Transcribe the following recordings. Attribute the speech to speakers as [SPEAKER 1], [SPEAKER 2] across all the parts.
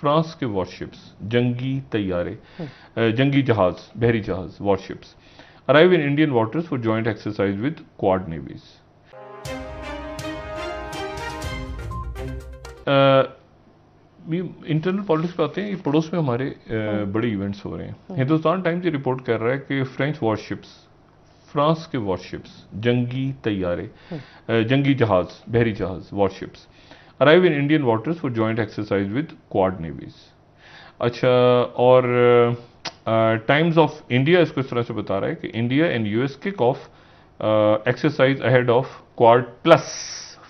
[SPEAKER 1] France के warships जंगी तैयारे जंगी जहाज़ बहरी जहाज़ warships arrive in Indian waters for joint exercise with Quad navies internal politics पे आते हैं ये पड़ोस में हमारे अ, बड़े इवेंट्स हो रहे हैं। हिंदुस्तान टाइम्स ये रिपोर्ट कर रहा है कि फ्रेंच वॉरशिप्स फ्रांस के वॉरशिप्स जंगी तैयारे जंगी जहाज़ बहरी जहाज़ warships arrive in Indian waters for joint exercise with Quad navies अच्छा और टाइम्स ऑफ़ इंडिया इसको इस तरह से बता रहा है कि India and US kick off exercise ahead of Quad plus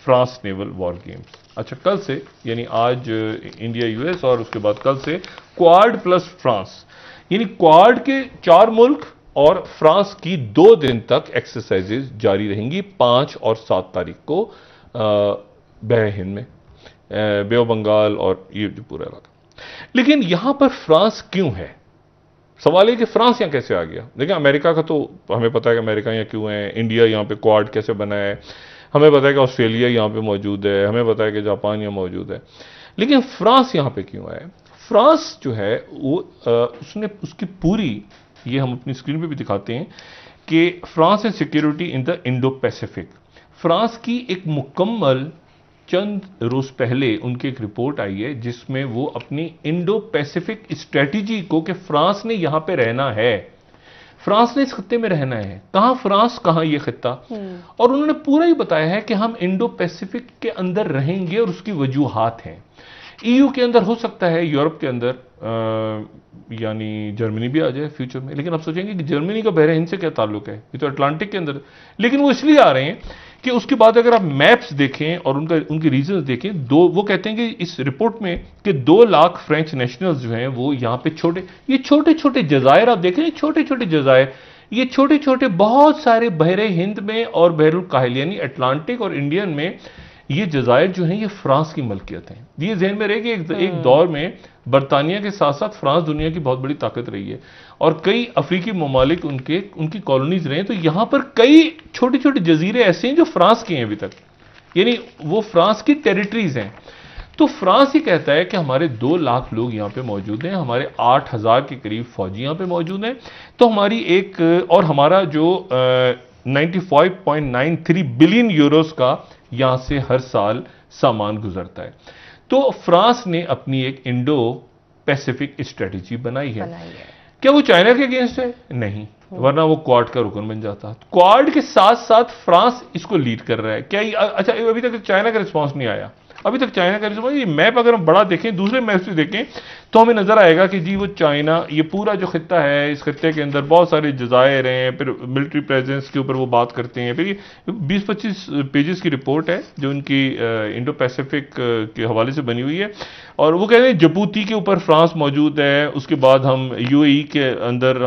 [SPEAKER 1] France naval war games अच्छा कल से यानी आज इंडिया यूएस और उसके बाद कल से क्वाड प्लस फ्रांस यानी क्वाड के चार मुल्क और फ्रांस की दो दिन तक एक्सरसाइजेज जारी रहेंगी पाँच और सात तारीख को बह हिंद में बे बंगाल और ये जो पूरा इलाका। लेकिन यहाँ पर फ्रांस क्यों है? सवाल है कि फ्रांस यहाँ कैसे आ गया? देखिए अमेरिका का तो हमें पता है कि अमेरिका यहाँ क्यों है इंडिया यहाँ पे क्वाड कैसे बना है हमें पता है कि ऑस्ट्रेलिया यहाँ पे मौजूद है हमें पता है कि जापान यहाँ मौजूद है। लेकिन फ्रांस यहाँ पे क्यों है? फ्रांस जो है वो अ, उसने उसकी पूरी ये हम अपनी स्क्रीन पे भी दिखाते हैं कि France and security in the Indo Pacific France की एक मुकम्मल चंद रोज पहले उनकी एक रिपोर्ट आई है जिसमें वो अपनी इंडो पैसिफिक स्ट्रेटजी को कि फ्रांस ने यहाँ पे रहना है। फ्रांस ने इस खत्ते में रहना है। कहाँ फ्रांस कहाँ ये खत्ता? और उन्होंने पूरा ही बताया है कि हम इंडो पैसिफिक के अंदर रहेंगे और उसकी वजूहत हैं। ईयू के अंदर हो सकता है यूरोप के अंदर यानी जर्मनी भी आ जाए फ्यूचर में। लेकिन आप सोचेंगे कि जर्मनी का बहरे हिंद से क्या ताल्लुक है? ये तो अटलांटिक के अंदर। लेकिन वो इसलिए आ रहे हैं कि उसके बाद अगर आप मैप्स देखें और उनका, उनकी रीजन देखें, दो, वो कहते हैं कि इस रिपोर्ट में कि दो लाख फ्रेंच नेशनल्स जो हैं वो यहाँ पे छोटे, ये छोटे छोटे जजायर आप देखें छोटे छोटे जजायर ये छोटे छोटे बहुत सारे बहरे हिंद में और बहरुल काहिल यानी अटलांटिक और इंडियन में ये जजायर जो हैं ये फ्रांस की मलकियत हैं। ये जहन में रहे कि एक, एक दौर में बरतानिया के साथ साथ फ्रांस दुनिया की बहुत बड़ी ताकत रही है और कई अफ्रीकी ममालिक उनके उनकी कॉलोनीज रहे हैं। तो यहाँ पर कई छोटे छोटे जजीरे ऐसे हैं जो फ्रांस के हैं अभी तक। यानी वो फ्रांस की टेरिटरीज हैं। तो फ्रांस ही कहता है कि हमारे दो लाख लोग यहाँ पे मौजूद हैं हमारे आठ हज़ार के करीब फौजी यहाँ पे मौजूद हैं। तो हमारी एक और हमारा जो ninety five point nine three billion euros का यहाँ से हर साल सामान गुजरता है। तो फ्रांस ने अपनी एक इंडो पैसिफिक स्ट्रेटेजी बनाई है।
[SPEAKER 2] बनाई है।
[SPEAKER 1] क्या वो चाइना के अगेंस्ट है? नहीं। वरना वो क्वाड का रुकन बन जाता। क्वाड के साथ साथ फ्रांस इसको लीड कर रहा है। क्या अच्छा अभी तक चाइना का रिस्पांस नहीं आया। अभी तक चाइना का ये मैप अगर हम बड़ा देखें, दूसरे मैप से देखें तो हमें नज़र आएगा कि जी, वो चाइना, ये पूरा जो खत्ता है, इस खत्ते के अंदर बहुत सारे जजायर हैं, फिर मिलिट्री प्रेजेंस के ऊपर वो बात करते हैं। फिर ये 20-25 पेजेस की रिपोर्ट है, जो उनकी इंडो पैसिफिक के हवाले से बनी हुई है। और वो कह रहे हैं जबूती के ऊपर फ्रांस मौजूद है, उसके बाद हम यूएई के अंदर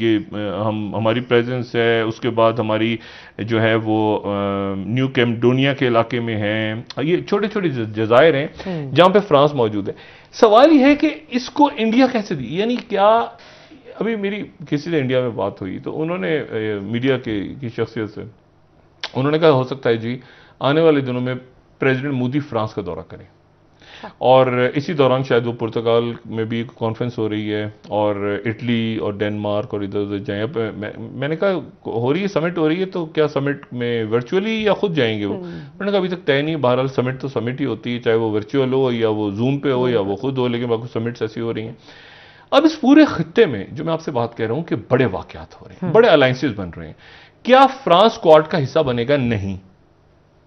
[SPEAKER 1] ये हम, हमारी प्रेजेंस है, उसके बाद हमारी जो है वो न्यू कैमडोनिया के इलाके में है। ये छोटे छोटे ज- जजायर हैं जहाँ पे फ्रांस मौजूद है। सवाल यह है कि इसको इंडिया कैसे दी? यानी क्या अभी मेरी किसी से इंडिया में बात हुई तो उन्होंने मीडिया के की शख्सियत से उन्होंने कहा हो सकता है जी आने वाले दिनों में प्रेसिडेंट मोदी फ्रांस का दौरा करें। और इसी दौरान शायद वो पुर्तगाल में भी कॉन्फ्रेंस हो रही है और इटली और डेनमार्क और इधर उधर जाए मैं, मैंने कहा हो रही है समिट हो रही है तो क्या समिट में वर्चुअली या खुद जाएँगे वो? मैंने कहा अभी तक तय नहीं बहरहाल समिट तो समिट ही होती है चाहे वो वर्चुअल हो या वो जूम पे हो या वो खुद हो लेकिन बाकी समिट्स ऐसी हो रही हैं। अब इस पूरे खत्ते में जो मैं आपसे बात कह रहा हूँ कि बड़े वाकयात हो रहे हैं बड़े अलायंसेस बन रहे हैं। क्या फ्रांस क्वाड का हिस्सा बनेगा? नहीं।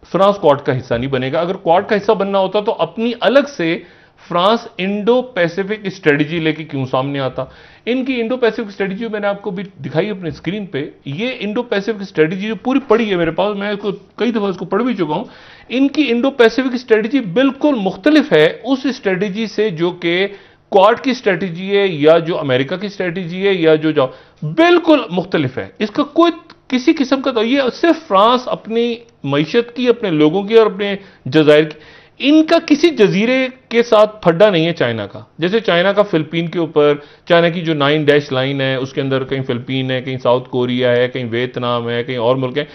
[SPEAKER 1] फ्रांस क्वाड का हिस्सा नहीं बनेगा। अगर क्वाड का हिस्सा बनना होता तो अपनी अलग से फ्रांस इंडो पैसिफिक स्ट्रेटजी लेके क्यों सामने आता? इनकी इंडो पैसिफिक स्ट्रेटजी मैंने आपको भी दिखाई अपनी स्क्रीन पे। ये इंडो पैसिफिक स्ट्रेटजी जो पूरी पड़ी है मेरे पास, मैं इसको कई दफ़ा इसको पढ़ भी चुका हूँ, इनकी इंडो पैसिफिक स्ट्रेटजी बिल्कुल मुख्तलिफ़ है उस स्ट्रेटजी से जो कि क्वाड की स्ट्रेटजी है या जो अमेरिका की स्ट्रेटजी है या जो जो बिल्कुल मुख्तलिफ़ है। इसका कोई किसी किस्म का तो ये सिर्फ़ फ्रांस अपनी मीशत की, अपने लोगों की और अपने जजायर की। इनका किसी जजीरे के साथ फड्डा नहीं है चाइना का। जैसे चाइना का फिलिपीन के ऊपर, चाइना की जो नाइन डैश लाइन है, उसके अंदर कहीं फिलिपीन है, कहीं साउथ कोरिया है, कहीं वियतनाम है, कहीं और मुल्क है।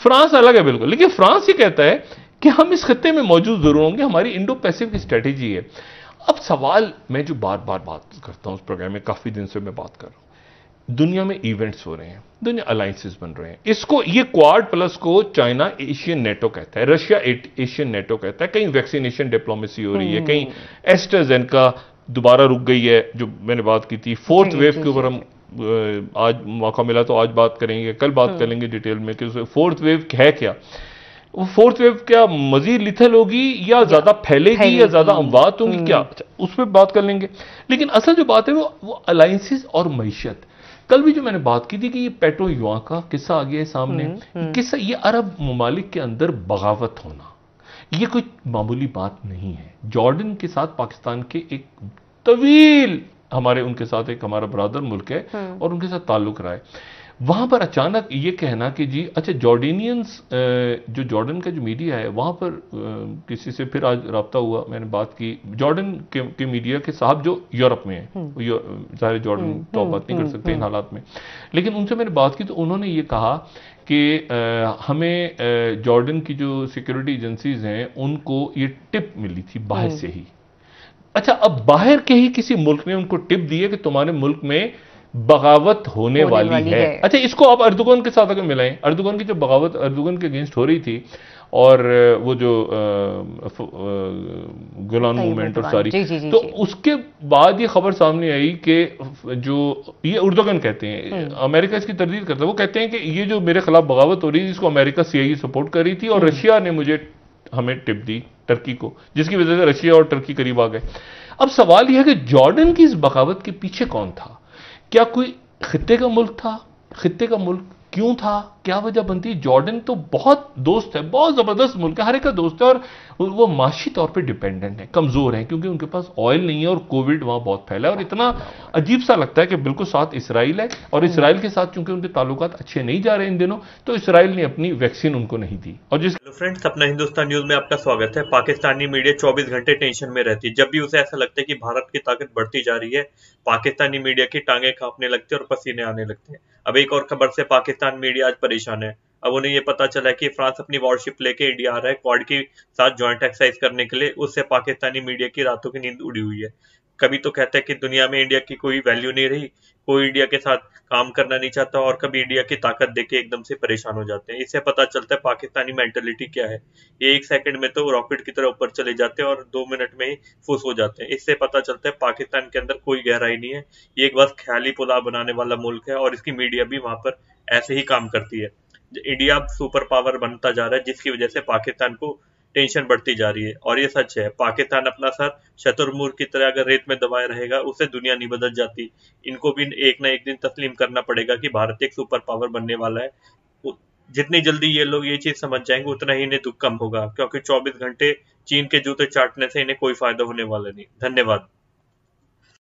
[SPEAKER 1] फ्रांस अलग है बिल्कुल। लेकिन फ्रांस ये कहता है कि हम इस खत्ते में मौजूद ज़रूर होंगे, हमारी इंडो पैसिफिक स्ट्रेटेजी है। अब सवाल, मैं जो बार बार बात करता हूँ उस प्रोग्राम में, काफ़ी दिन से मैं बात कर रहा हूँ। दुनिया में इवेंट्स हो रहे हैं दुनिया अलायंसेस बन रहे हैं। इसको ये क्वाड प्लस को चाइना एशियन नेटो कहता है रशिया एशियन नेटो कहता है। कहीं वैक्सीनेशन डिप्लोमेसी हो रही है कहीं एस्ट्राजेन का दोबारा रुक गई है जो मैंने बात की थी। फोर्थ वेव के ऊपर हम आज मौका मिला तो आज बात करेंगे कल बात हम्म। करेंगे डिटेल में कि फोर्थ वेव है क्या। वो फोर्थ वेव क्या मजीद लिथल होगी या ज़्यादा फैलेगी या ज़्यादा अमवात होंगी? क्या हम्म। अच्छा, उस पर बात कर लेंगे। लेकिन असल जो बात है वो वो अलायंसेस और मीशत। कल भी जो मैंने बात की थी कि ये पेटो युवा का किस्सा आ गया है सामने हम्म, किस्सा ये अरब ममालिक के अंदर बगावत होना ये कोई मामूली बात नहीं है। जॉर्डन के साथ पाकिस्तान के एक तवील हमारे उनके साथ एक हमारा बरदर मुल्क है हम्म। और उनके साथ ताल्लुक रहा है। वहाँ पर अचानक ये कहना कि जी अच्छा जॉर्डेनियंस जो जॉर्डन का जो मीडिया है वहाँ पर किसी से फिर आज रबता हुआ मैंने बात की। जॉर्डन के, के मीडिया के साहब जो यूरोप में है हम्म। सारे जॉर्डन हम्म, तो बात नहीं कर सकते इन हालात में। लेकिन उनसे मैंने बात की तो उन्होंने ये कहा कि हमें जॉर्डन की जो सिक्योरिटी एजेंसीज हैं उनको ये टिप मिली थी बाहर से ही। अच्छा अब बाहर के ही किसी मुल्क ने उनको टिप दी है कि तुम्हारे मुल्क में बगावत होने, होने वाली, वाली है।, है अच्छा इसको आप अर्दुगन के साथ अगर मिलाएँ अर्दुगन की जो बगावत अर्दुगन के अगेंस्ट हो रही थी और वो जो गुलाम मूवमेंट और सारी जी, जी, जी, तो जी. उसके बाद ये खबर सामने आई कि जो ये उर्दुगन कहते हैं हम्म। अमेरिका इसकी तरदीद करता है वो कहते हैं कि ये जो मेरे खिलाफ बगावत हो रही थी इसको अमेरिका सीआईए सपोर्ट कर रही थी और हम्म। रशिया ने मुझे हमें टिप दी टर्की को जिसकी वजह से रशिया और टर्की करीब आ गए अब सवाल यह है कि जॉर्डन की इस बगावत के पीछे कौन था क्या कोई खत्ते का मुल्क था? खत्ते का मुल्क क्यों था? क्या वजह बनती है? जॉर्डन तो बहुत दोस्त है बहुत ज़बरदस्त मुल्क है हर एक का दोस्त है और वो माशी तौर पे डिपेंडेंट है कमज़ोर है क्योंकि उनके पास ऑयल नहीं है और कोविड वहाँ बहुत फैला है और इतना अजीब सा लगता है कि बिल्कुल साथ इसराइल है और इसराइल के साथ चूँकि उनके ताल्लुक अच्छे नहीं जा रहे इन दिनों तो इसराइल ने अपनी वैक्सीन उनको नहीं दी। और जिस
[SPEAKER 2] फ्रेंड्स अपना हिंदुस्तान न्यूज़ में आपका स्वागत है। पाकिस्तानी मीडिया चौबीस घंटे टेंशन में रहती है। जब भी उसे ऐसा लगता है कि भारत की ताकत बढ़ती जा रही है पाकिस्तानी मीडिया की टांगे कांपने लगती है और पसीने आने लगते हैं। अब एक और खबर से पाकिस्तान मीडिया आज परेशान है। अब उन्हें ये पता चला कि फ्रांस अपनी वॉरशिप लेके इंडिया आ रहा है। क्वाड के साथ ज्वाइंट एक्सरसाइज करने के लिए उससे पाकिस्तानी मीडिया की रातों की नींद उड़ी हुई है। कभी तो कहते हैं कि दुनिया में इंडिया की कोई वैल्यू नहीं रही, कोई इंडिया के साथ काम करना नहीं चाहता और कभी इंडिया की ताकत देख के एकदम से परेशान हो जाते हैं। इससे पता चलता है पाकिस्तानी मेंटेलिटी क्या है। ये एक सेकंड में तो रॉकेट की तरह ऊपर चले जाते हैं और दो मिनट में ही फुस हो जाते हैं। इससे पता चलता है पाकिस्तान के अंदर कोई गहराई नहीं है। ये एक बस ख्याली पुलाव बनाने वाला मुल्क है और इसकी मीडिया भी वहाँ पर ऐसे ही काम करती है। इंडिया सुपर पावर बनता जा रहा है जिसकी वजह से पाकिस्तान को टेंशन बढ़ती जा रही है। और ये सच है, पाकिस्तान अपना सर शतुरमुर्ग की तरह अगर रेत में दबाए रहेगा, उससे दुनिया नहीं बदल जाती। इनको भी एक ना एक दिन तस्लीम करना पड़ेगा कि भारत एक सुपर पावर बनने वाला है। जितनी जल्दी ये लोग ये चीज़ समझ जाएँगे, उतना ही इन्हें दुख कम होगा, क्योंकि 24 घंटे चीन के जूते चाटने से इन्हें कोई फ़ायदा होने वाला नहीं। धन्यवाद।